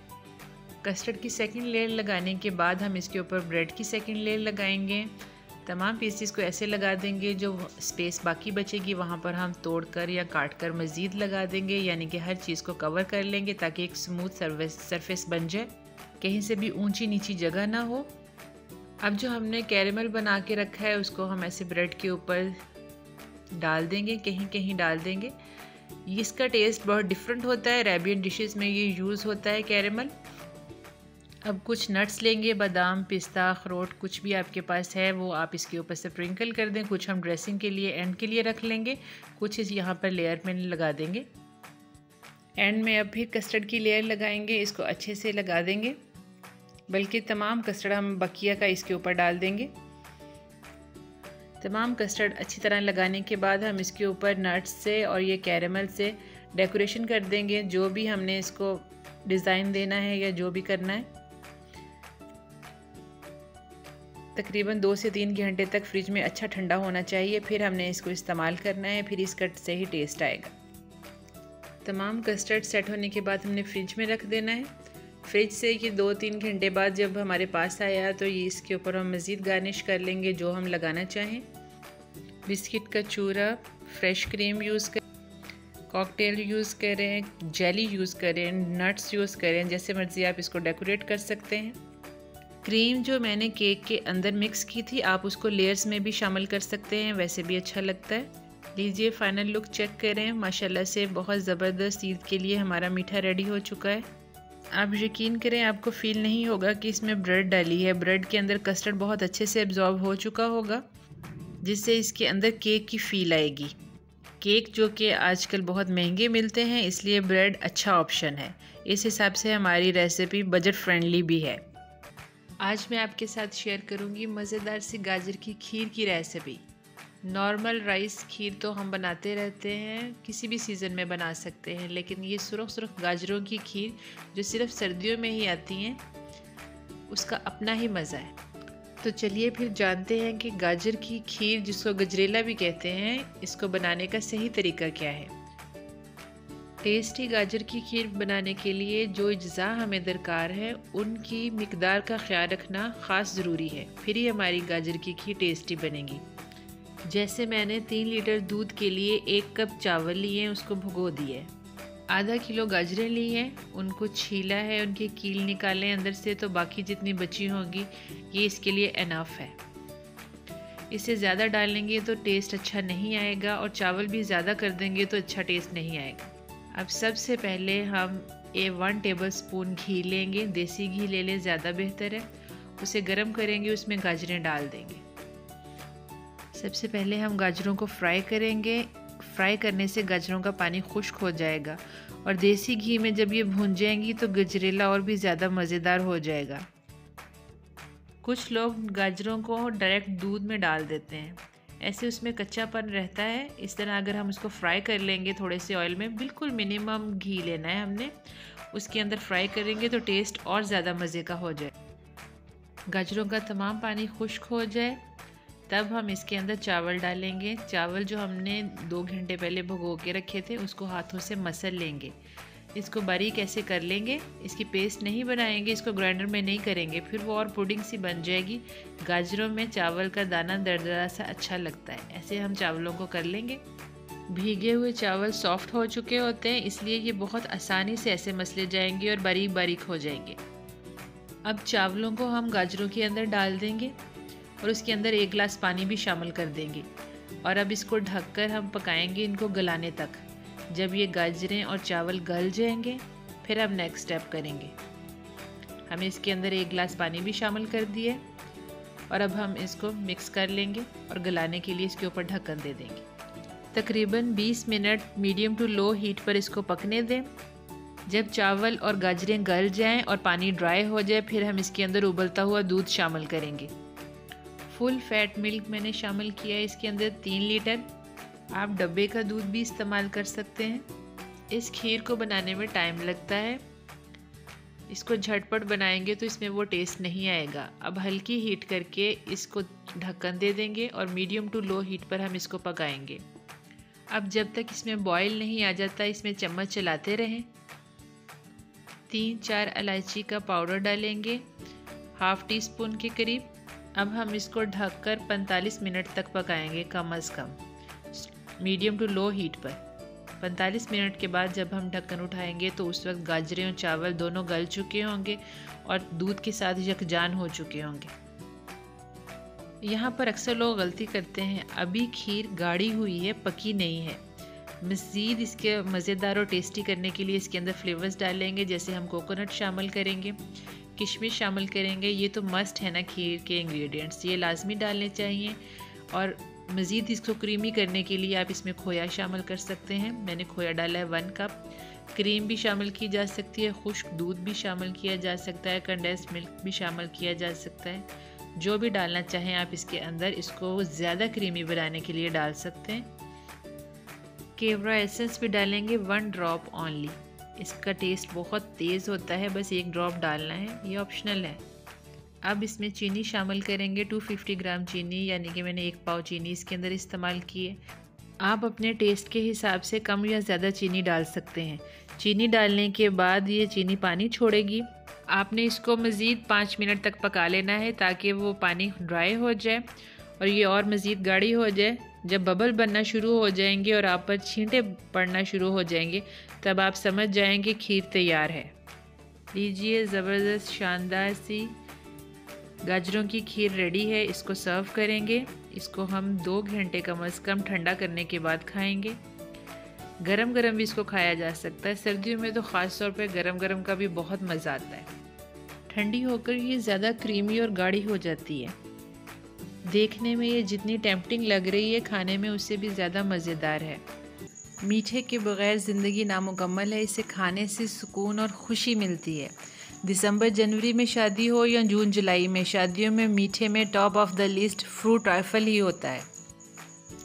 कस्टर्ड की सेकंड लेयर लगाने के बाद हम इसके ऊपर ब्रेड की सेकंड लेयर लगाएँगे। तमाम पीसीस को ऐसे लगा देंगे, जो स्पेस बाकी बचेगी, वहाँ पर हम तोड़ कर या काट कर मज़ीद लगा देंगे, यानी कि हर चीज़ को कवर कर लेंगे, ताकि एक स्मूथ सरफेस बन जाए। कहीं से भी ऊँची नीची जगह ना हो। अब जो हमने कैरेमल बना के रखा है, उसको हम ऐसे ब्रेड के ऊपर डाल देंगे, कहीं कहीं डाल देंगे। इसका टेस्ट बहुत डिफरेंट होता है। अरेबियन डिशेस में ये यूज़ होता है कैरेमल। अब कुछ नट्स लेंगे, बादाम, पिस्ता, अखरोट, कुछ भी आपके पास है, वो आप इसके ऊपर से स्प्रिंकल कर दें। कुछ हम ड्रेसिंग के लिए एंड के लिए रख लेंगे। कुछ इस यहाँ पर लेयर में लगा देंगे। एंड में अब फिर कस्टर्ड की लेयर लगाएँगे, इसको अच्छे से लगा देंगे। बल्कि तमाम कस्टर्ड हम बकिया का इसके ऊपर डाल देंगे। तमाम कस्टर्ड अच्छी तरह लगाने के बाद हम इसके ऊपर नट्स से और ये कैरेमल से डेकोरेशन कर देंगे। जो भी हमने इसको डिज़ाइन देना है या जो भी करना है। तकरीबन दो से तीन घंटे तक फ्रिज में अच्छा ठंडा होना चाहिए। फिर हमने इसको इस्तेमाल करना है। फिर इस कट से ही टेस्ट आएगा। तमाम कस्टर्ड सेट होने के बाद हमने फ्रिज में रख देना है। फ्रिज से ये दो तीन घंटे बाद जब हमारे पास आया तो ये इसके ऊपर हम मज़ीद गार्निश कर लेंगे जो हम लगाना चाहें। बिस्किट का चूरा, फ्रेश क्रीम यूज़ कर, कॉकटेल यूज़ करें, जेली यूज़ करें, नट्स यूज़ करें, जैसे मर्ज़ी आप इसको डेकोरेट कर सकते हैं। क्रीम जो मैंने केक के अंदर मिक्स की थी, आप उसको लेयर्स में भी शामिल कर सकते हैं, वैसे भी अच्छा लगता है। लीजिए, फाइनल लुक चेक करें। माशाल्लाह से बहुत ज़बरदस्त ईद के लिए हमारा मीठा रेडी हो चुका है। आप यकीन करें, आपको फील नहीं होगा कि इसमें ब्रेड डाली है। ब्रेड के अंदर कस्टर्ड बहुत अच्छे से एब्जॉर्ब हो चुका होगा, जिससे इसके अंदर केक की फ़ील आएगी। केक जो कि आजकल बहुत महँगे मिलते हैं, इसलिए ब्रेड अच्छा ऑप्शन है। इस हिसाब से हमारी रेसिपी बजट फ्रेंडली भी है। आज मैं आपके साथ शेयर करूँगी मज़ेदार सी गाजर की खीर की रेसिपी नॉर्मल राइस खीर तो हम बनाते रहते हैं, किसी भी सीज़न में बना सकते हैं, लेकिन ये सुरख सुरख गाजरों की खीर, जो सिर्फ़ सर्दियों में ही आती हैं, उसका अपना ही मज़ा है। तो चलिए फिर जानते हैं कि गाजर की खीर, जिसको गजरेला भी कहते हैं, इसको बनाने का सही तरीका क्या है। टेस्टी गाजर की खीर बनाने के लिए जो अज्जा हमें दरकार है, उनकी मकदार का ख्याल रखना ख़ास ज़रूरी है, फिर ही हमारी गाजर की खीर टेस्टी बनेगी। जैसे मैंने तीन लीटर दूध के लिए एक कप चावल लिए, उसको भुगो दिए। आधा किलो गाजरें ली हैं, उनको छीला है, उनकी कील निकालें अंदर से तो बाकी जितनी बची होंगी, ये इसके लिए एनाफ है। इसे ज़्यादा डालेंगे तो टेस्ट अच्छा नहीं आएगा और चावल भी ज़्यादा कर देंगे तो अच्छा टेस्ट नहीं आएगा। अब सबसे पहले हम ए वन टेबल स्पून घी लेंगे, देसी घी ले लें, ज़्यादा बेहतर है। उसे गर्म करेंगे, उसमें गाजरें डाल देंगे। सबसे पहले हम गाजरों को फ्राई करेंगे। फ्राई करने से गाजरों का पानी खुश्क हो जाएगा। और देसी घी में जब ये भून जाएँगी तो गजरेला और भी ज़्यादा मज़ेदार हो जाएगा। कुछ लोग गाजरों को डायरेक्ट दूध में डाल देते हैं। ऐसे उसमें कच्चापन रहता है। इस तरह अगर हम उसको फ्राई कर लेंगे थोड़े से ऑयल में, बिल्कुल मिनिमम घी लेना है हमने। उसके अंदर फ्राई करेंगे तो टेस्ट और ज़्यादा मज़े का हो जाए। गाजरों का तमाम पानी खुश्क हो जाए। तब हम इसके अंदर चावल डालेंगे। चावल जो हमने दो घंटे पहले भगो के रखे थे, उसको हाथों से मसल लेंगे। इसको बारीक ऐसे कर लेंगे। इसकी पेस्ट नहीं बनाएँगे, इसको ग्राइंडर में नहीं करेंगे। फिर वो और पुडिंग सी बन जाएगी। गाजरों में चावल का दाना दरदरा सा अच्छा लगता है। ऐसे हम चावलों को कर लेंगे। भीगे हुए चावल सॉफ्ट हो चुके होते हैं, इसलिए ये बहुत आसानी से ऐसे मसले जाएँगे और बारीक बारीक हो जाएँगे। अब चावलों को हम गाजरों के अंदर डाल देंगे। और उसके अंदर एक गिलास पानी भी शामिल कर देंगे। और अब इसको ढककर हम पकाएँगे इनको गलाने तक। जब ये गाजरें और चावल गल जाएँगे, फिर हम नेक्स्ट स्टेप करेंगे। हमें इसके अंदर एक गिलास पानी भी शामिल कर दिए और अब हम इसको मिक्स कर लेंगे और गलाने के लिए इसके ऊपर ढक्कन दे देंगे। तकरीबन 20 minute medium to low heat पर इसको पकने दें। जब चावल और गाजरें गल जाएँ और पानी ड्राई हो जाए, फिर हम इसके अंदर उबलता हुआ दूध शामिल करेंगे। फुल फैट मिल्क मैंने शामिल किया है इसके अंदर तीन लीटर। आप डब्बे का दूध भी इस्तेमाल कर सकते हैं। इस खीर को बनाने में टाइम लगता है। इसको झटपट बनाएँगे तो इसमें वो टेस्ट नहीं आएगा। अब हल्की हीट करके इसको ढक्कन दे देंगे और मीडियम टू लो हीट पर हम इसको पकाएँगे। अब जब तक इसमें बॉयल नहीं आ जाता, इसमें चम्मच चलाते रहें। तीन चार इलायची का पाउडर डालेंगे। हाफ़ टी स्पून के करीब। अब हम इसको ढककर 45 मिनट तक पकाएँगे कम अज़ कम। मीडियम टू लो हीट पर। 45 मिनट के बाद जब हम ढक्कन उठाएँगे तो उस वक्त गाजरें और चावल दोनों गल चुके होंगे और दूध के साथ यकजान हो चुके होंगे। यहाँ पर अक्सर लोग गलती करते हैं, अभी खीर गाढ़ी हुई है, पकी नहीं है। मज़ीद इसके मज़ेदार और टेस्टी करने के लिए इसके अंदर फ्लेवर्स डालेंगे, जैसे हम कोकोनट शामिल करेंगे। किशमिश शामिल करेंगे, ये तो मस्ट है ना खीर के इंग्रेडिएंट्स ये लाजमी डालने चाहिए। और मज़ीद इसको क्रीमी करने के लिए आप इसमें खोया शामिल कर सकते हैं। मैंने खोया डाला है वन कप क्रीम भी शामिल की जा सकती है, खुश्क दूध भी शामिल किया जा सकता है कंडेंस मिल्क भी शामिल किया जा सकता है। जो भी डालना चाहें आप इसके अंदर इसको ज़्यादा क्रीमी बनाने के लिए डाल सकते हैं। केवरा एसेंस भी डालेंगे वन ड्रॉप ऑनली इसका टेस्ट बहुत तेज़ होता है, बस एक ड्रॉप डालना है, ये ऑप्शनल है। अब इसमें चीनी शामिल करेंगे 250 ग्राम चीनी, यानी कि मैंने एक पाव चीनी इसके अंदर इस्तेमाल की है। आप अपने टेस्ट के हिसाब से कम या ज़्यादा चीनी डाल सकते हैं। चीनी डालने के बाद ये चीनी पानी छोड़ेगी। आपने इसको मज़ीद पाँच मिनट तक पका लेना है ताकि वो पानी ड्राई हो जाए और ये और मज़ीद गाढ़ी हो जाए। जब बबल बनना शुरू हो जाएँगे और आप पर छींटे पड़ना शुरू हो जाएँगे, तब आप समझ जाएँगे खीर तैयार है। लीजिए ज़बरदस्त शानदार सी गाजरों की खीर रेडी है। इसको सर्व करेंगे। इसको हम दो घंटे कम अज़ कम ठंडा करने के बाद खाएँगे। गरम गरम भी इसको खाया जा सकता है। सर्दियों में तो ख़ास तौर पे गरम गरम का भी बहुत मज़ा आता है। ठंडी होकर ये ज़्यादा क्रीमी और गाढ़ी हो जाती है। देखने में ये जितनी टेम्पटिंग लग रही है, खाने में उससे भी ज़्यादा मज़ेदार है। मीठे के बगैर ज़िंदगी नामुकम्मल है, इसे खाने से सुकून और खुशी मिलती है। दिसंबर जनवरी में शादी हो या जून जुलाई में, शादियों में मीठे में top of the list fruit trifle ही होता है।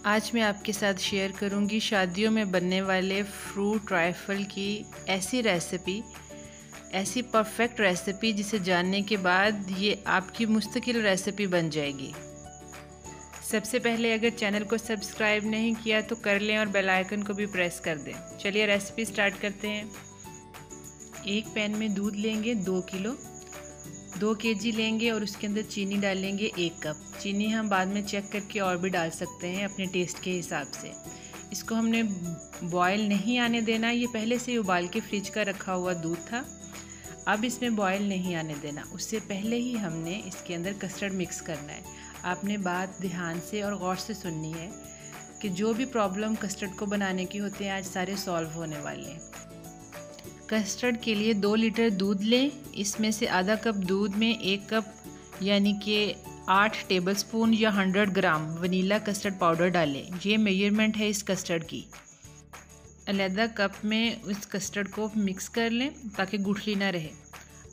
आज मैं आपके साथ शेयर करूँगी शादियों में बनने वाले फ्रूट राइफल की ऐसी रेसिपी ऐसी परफेक्ट रेसिपी जिसे जानने के बाद ये आपकी मुस्तकिल रेसिपी बन जाएगी। सबसे पहले अगर चैनल को सब्सक्राइब नहीं किया तो कर लें और बेल आइकन को भी प्रेस कर दें। चलिए रेसिपी स्टार्ट करते हैं। एक पैन में दूध लेंगे दो किलो, दो के जी लेंगे और उसके अंदर चीनी डालेंगे एक कप। चीनी हम बाद में चेक करके और भी डाल सकते हैं अपने टेस्ट के हिसाब से। इसको हमने बॉयल नहीं आने देना, ये पहले से उबाल के फ्रिज का रखा हुआ दूध था। अब इसमें बॉयल नहीं आने देना, उससे पहले ही हमने इसके अंदर कस्टर्ड मिक्स करना है। आपने बात ध्यान से और गौर से सुननी है कि जो भी प्रॉब्लम कस्टर्ड को बनाने की होते हैं, आज सारे सॉल्व होने वाले हैं। कस्टर्ड के लिए दो लीटर दूध लें। इसमें से आधा कप दूध में एक कप यानी कि आठ टेबलस्पून या hundred gram vanilla custard powder डालें। ये मेज़रमेंट है इस कस्टर्ड की। अलहदा कप में उस कस्टर्ड को मिक्स कर लें ताकि गुठली ना रहे।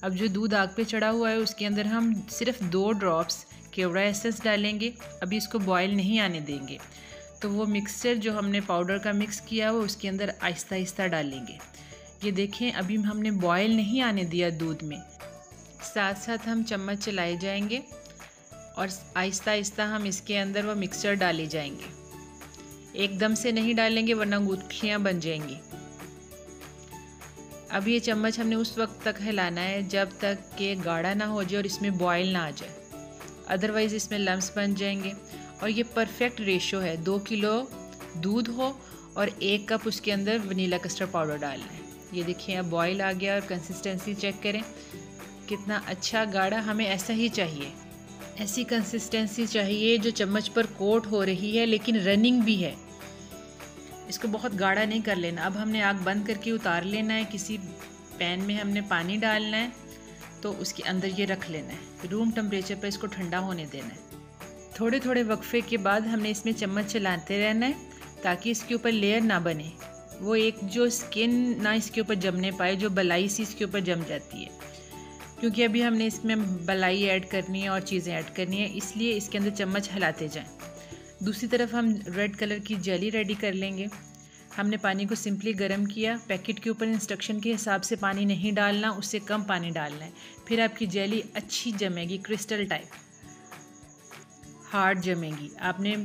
अब जो दूध आग पे चढ़ा हुआ है, उसके अंदर हम सिर्फ़ दो ड्रॉप्स केवड़ा एसेंस डालेंगे, अभी इसको बॉयल नहीं आने देंगे। तो वो मिक्सचर जो हमने पाउडर का मिक्स किया हुआ उसके अंदर आहिस्ता आहिस्ता डालेंगे। ये देखें, अभी हमने बॉयल नहीं आने दिया दूध में। साथ साथ हम चम्मच चलाए जाएँगे और आहिस्ता आहिस्ता हम इसके अंदर वह मिक्सचर डाले जाएँगे। एकदम से नहीं डालेंगे, वरना गुठलियाँ बन जाएँगी। अब ये चम्मच हमने उस वक्त तक हिलाना है, जब तक कि गाढ़ा ना हो जाए और इसमें बॉयल ना आ जाए। अदरवाइज़ इसमें लम्स बन जाएँगे। और ये परफेक्ट रेशो है। दो किलो दूध हो और एक कप उसके अंदर वनीला कस्टर्ड पाउडर डालना है। ये देखिए, अब बॉयल आ गया और कंसिस्टेंसी चेक करें। कितना अच्छा गाढ़ा हमें ऐसा ही चाहिए। ऐसी कंसिस्टेंसी चाहिए जो चम्मच पर कोट हो रही है, लेकिन रनिंग भी है। इसको बहुत गाढ़ा नहीं कर लेना। अब हमने आग बंद करके उतार लेना है। किसी पैन में हमने पानी डालना है। तो उसके अंदर ये रख लेना है। रूम टेम्परेचर पर इसको ठंडा होने देना है। थोड़े थोड़े वक्फे के बाद हमने इसमें चम्मच चलाते रहना है, ताकि इसके ऊपर लेयर ना बने। वो एक जो स्किन ना इसके ऊपर जमने पाए, जो बलाई सी इसके ऊपर जम जाती है। क्योंकि अभी हमने इसमें बलाई ऐड करनी है और चीज़ें ऐड करनी है, इसलिए इसके अंदर चम्मच हिलाते जाएँ। दूसरी तरफ़ हम रेड कलर की जेली रेडी कर लेंगे। हमने पानी को सिंपली गर्म किया, पैकेट के ऊपर इंस्ट्रक्शन के हिसाब से पानी नहीं डालना, उससे कम पानी डालना है। फिर आपकी जेली अच्छी जमेगी, क्रिस्टल टाइप। हार्ड जमेगी। आपने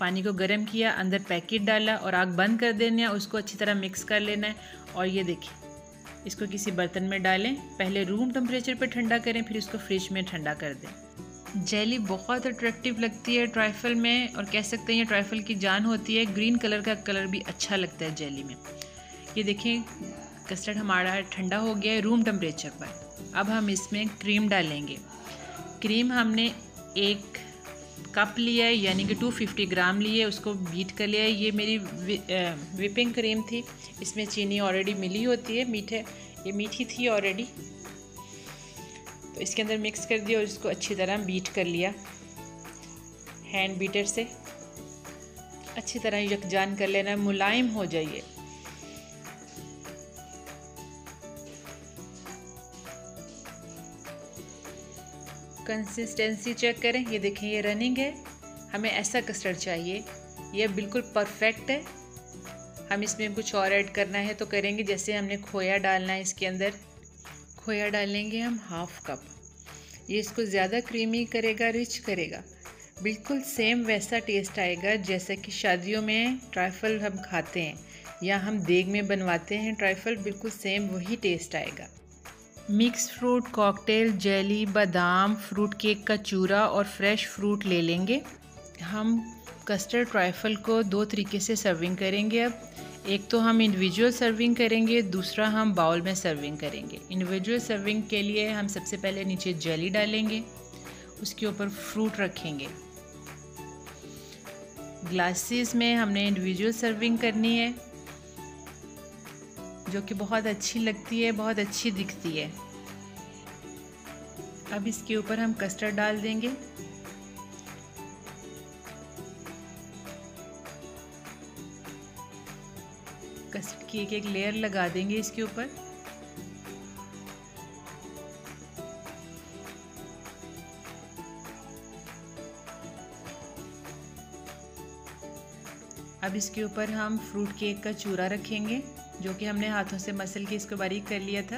पानी को गर्म किया, अंदर पैकेट डाला और आग बंद कर देना है, उसको अच्छी तरह मिक्स कर लेना है। और ये देखिए, इसको किसी बर्तन में डालें। पहले रूम टेम्परेचर पर ठंडा करें, फिर इसको फ्रिज में ठंडा कर दें। जेली बहुत अट्रैक्टिव लगती है ट्राइफल में, और कह सकते हैं ये ट्राइफल की जान होती है ग्रीन कलर का कलर भी अच्छा लगता है जेली में। ये देखें कस्टर्ड हमारा ठंडा हो गया है रूम टेम्परेचर पर। अब हम इसमें क्रीम डालेंगे। क्रीम हमने एक कप लिया है, यानी कि 250 ग्राम लिए उसको बीट कर लिया है। ये मेरी विपिंग क्रीम थी। इसमें चीनी ऑलरेडी मिली होती है, मीठे, ये मीठी थी ऑलरेडी तो इसके अंदर मिक्स कर दिया और इसको अच्छी तरह बीट कर लिया। हैंड बीटर से। अच्छी तरह यकजान कर लेना, मुलायम हो जाइए। कंसिस्टेंसी चेक करें। ये देखें, ये रनिंग है। हमें ऐसा कस्टर्ड चाहिए। ये बिल्कुल परफेक्ट है। हम इसमें कुछ और ऐड करना है तो करेंगे। जैसे हमने खोया डालना है इसके अंदर। खोया डालेंगे हम हाफ़ कप। ये इसको ज़्यादा क्रीमी करेगा रिच करेगा। बिल्कुल सेम वैसा टेस्ट आएगा जैसा कि शादियों में ट्राइफल हम खाते हैं या हम देग में बनवाते हैं ट्राइफल बिल्कुल सेम वही टेस्ट आएगा। मिक्स फ्रूट कॉकटेल जेली बादाम फ्रूट केक का चूरा और फ्रेश फ्रूट ले लेंगे। हम कस्टर्ड ट्राइफल को दो तरीके से सर्विंग करेंगे अब। एक तो हम इंडिविजुअल सर्विंग करेंगे, दूसरा हम बाउल में सर्विंग करेंगे। इंडिविजुअल सर्विंग के लिए हम सबसे पहले नीचे जेली डालेंगे, उसके ऊपर फ्रूट रखेंगे। ग्लासेस में हमने इंडिविजुअल सर्विंग करनी है, जो कि बहुत अच्छी लगती है, बहुत अच्छी दिखती है। अब इसके ऊपर हम कस्टर्ड डाल देंगे। की एक एक लेयर लगा देंगे इसके ऊपर। अब इसके ऊपर हम फ्रूट केक का चूरा रखेंगे, जो कि हमने हाथों से मसल के इसको बारीक कर लिया था।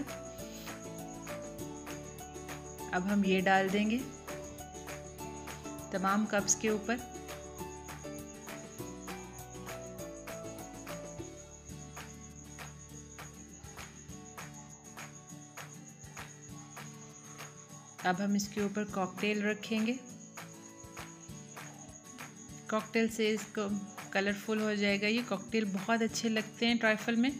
अब हम ये डाल देंगे। तमाम कप्स के ऊपर। अब हम इसके ऊपर कॉकटेल रखेंगे। कॉकटेल से इसको कलरफुल हो जाएगा। ये कॉकटेल बहुत अच्छे लगते हैं ट्राइफल में।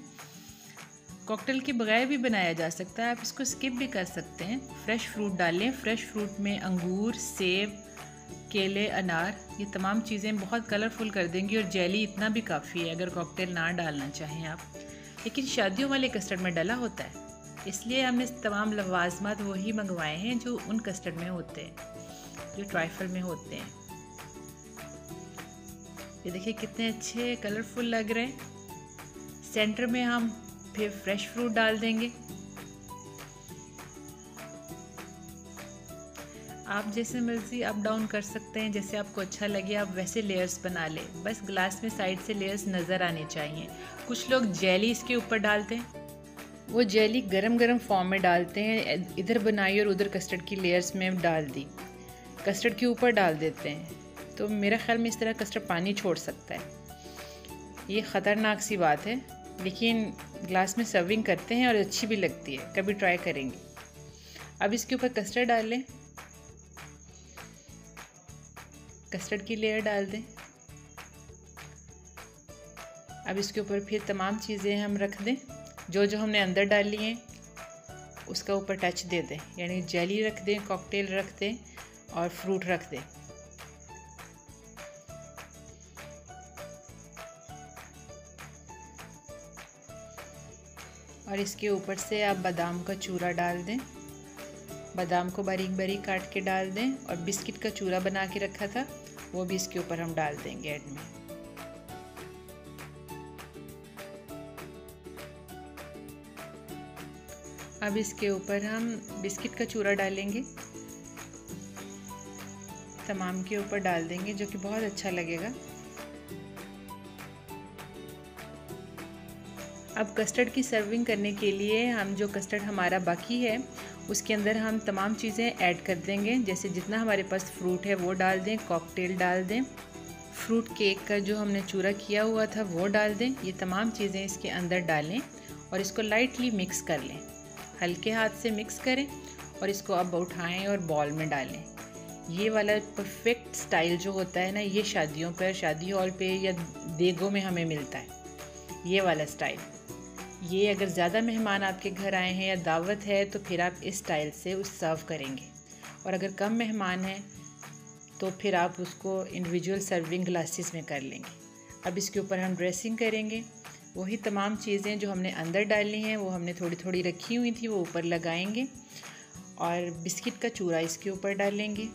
कॉकटेल के बगैर भी बनाया जा सकता है। आप इसको स्किप भी कर सकते हैं। फ्रेश फ्रूट डालें। फ्रेश फ्रूट में अंगूर, सेब, केले, अनार, ये तमाम चीज़ें बहुत कलरफुल कर देंगी और जेली इतना भी काफ़ी है, अगर कॉकटेल ना डालना चाहें आप। लेकिन शादियों वाले कस्टर्ड में डला होता है। इसलिए हमने तमाम लवाजमात वही मंगवाए हैं जो उन कस्टर्ड में होते हैं, जो ट्राइफल में होते हैं। ये देखिए कितने अच्छे कलरफुल लग रहे हैं। सेंटर में हम फिर फ्रेश फ्रूट डाल देंगे। आप जैसे मर्ज़ी अप डाउन कर सकते हैं, जैसे आपको अच्छा लगे, आप वैसे लेयर्स बना लें। बस ग्लास में साइड से लेयर्स नज़र आने चाहिए। कुछ लोग जेली इसके ऊपर डालते हैं। वो जेली गरम गरम फॉर्म में डालते हैं, इधर बनाई और उधर कस्टर्ड की लेयर्स में डाल दी। कस्टर्ड के ऊपर डाल देते हैं। तो मेरा ख्याल में इस तरह कस्टर्ड पानी छोड़ सकता है। ये ख़तरनाक सी बात है, लेकिन ग्लास में सर्विंग करते हैं और अच्छी भी लगती है, कभी ट्राई करेंगे। अब इसके ऊपर कस्टर्ड डाल लें। कस्टर्ड की लेयर डाल दें। अब इसके ऊपर फिर तमाम चीज़ें हम रख दें। जो जो हमने अंदर डाली हैं, उसका ऊपर टच दे दें। यानी जेली रख दें कॉकटेल रख दें और फ्रूट रख दें। और इसके ऊपर से आप बादाम का चूरा डाल दें। बादाम को बारीक बारीक काट के डाल दें और बिस्किट का चूरा बना के रखा था, वो भी इसके ऊपर हम डाल देंगे एड में। अब इसके ऊपर हम बिस्किट का चूरा डालेंगे। तमाम के ऊपर डाल देंगे, जो कि बहुत अच्छा लगेगा। अब कस्टर्ड की सर्विंग करने के लिए हम जो कस्टर्ड हमारा बाकी है, उसके अंदर हम तमाम चीज़ें ऐड कर देंगे। जैसे जितना हमारे पास फ्रूट है, वो डाल दें, कॉकटेल डाल दें। फ्रूट केक का जो हमने चूरा किया हुआ था, वो डाल दें। ये तमाम चीज़ें इसके अंदर डालें और इसको लाइटली मिक्स कर लें। हल्के हाथ से मिक्स करें और इसको अब उठाएँ और बॉल में डालें। ये वाला परफेक्ट स्टाइल जो होता है ना, ये शादियों पर, शादी हॉल पे या देगों में हमें मिलता है। ये वाला स्टाइल ये अगर ज़्यादा मेहमान आपके घर आए हैं या दावत है तो फिर आप इस स्टाइल से उस सर्व करेंगे। और अगर कम मेहमान हैं तो फिर आप उसको इंडिविजुअल सर्विंग ग्लासेस में कर लेंगे। अब इसके ऊपर हम ड्रेसिंग करेंगे। वही तमाम चीज़ें जो हमने अंदर डाली हैं, वो हमने थोड़ी थोड़ी रखी हुई थी, वो ऊपर लगाएँगे और बिस्किट का चूरा इसके ऊपर डालेंगे।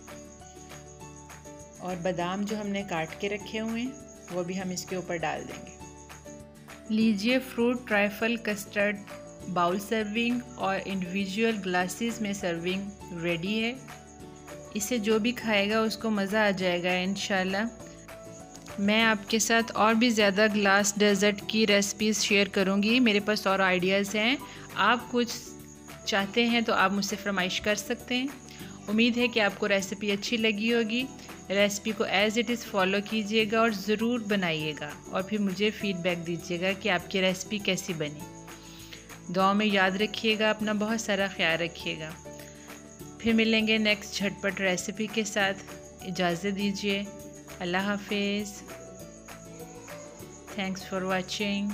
और बादाम जो हमने काट के रखे हुए हैं, वो भी हम इसके ऊपर डाल देंगे। लीजिए fruit, trifle, custard, bowl serving और इंडिविजुअल ग्लासेस में सर्विंग रेडी है। इसे जो भी खाएगा, उसको मज़ा आ जाएगा इन मैं आपके साथ और भी ज़्यादा ग्लास डेज़र्ट की रेसिपीज़ शेयर करूँगी। मेरे पास और आइडियाज़ हैं। आप कुछ चाहते हैं तो आप मुझसे फरमाइश कर सकते हैं। उम्मीद है कि आपको रेसिपी अच्छी लगी होगी। रेसिपी को एज़ इट इज़ फॉलो कीजिएगा और ज़रूर बनाइएगा। और फिर मुझे फ़ीडबैक दीजिएगा कि आपकी रेसिपी कैसी बनी। दुआ में याद रखिएगा, अपना बहुत सारा ख्याल रखिएगा। फिर मिलेंगे नेक्स्ट झटपट रेसिपी के साथ। इजाज़त दीजिए। Allah Hafiz. Thanks for watching.